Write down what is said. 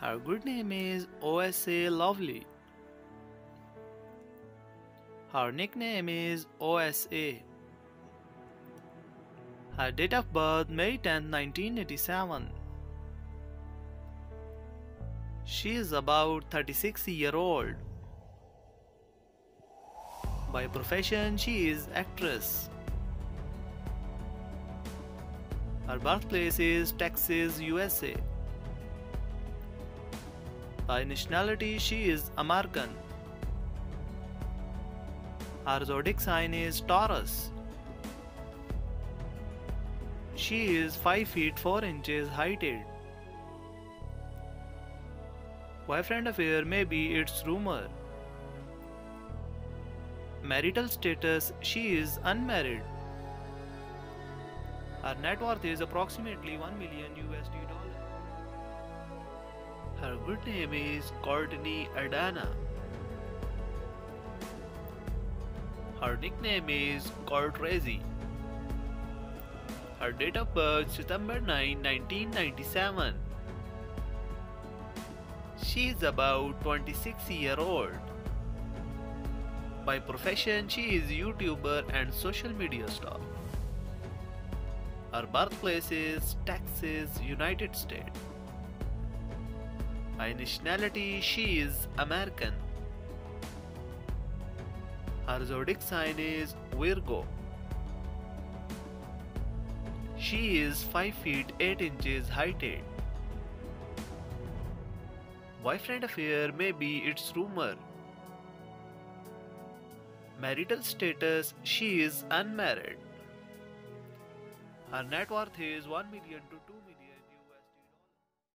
Her good name is OSA Lovely. Her nickname is OSA. Her date of birth May 10, 1987. She is about 36 year old. By profession she is actress. Her birthplace is Texas, USA. By nationality she is American. Her zodiac sign is Taurus. She is 5 feet 4 inches heighted. Boyfriend affair may be its rumor. Marital status she is unmarried. Her net worth is approximately 1 million USD dollar. Her name is Courtney Adana. Her nickname is Courtreezy. Her date of birth September 9, 1997. She is about 26 year old. By profession she is YouTuber and social media star. Her birthplace is Texas, United States. By nationality she is American. Her zodiac sign is Virgo. She is 5 feet 8 inches heighted. Boyfriend affair may be its rumor. Marital status she is unmarried. Her net worth is 1 million to 2 million.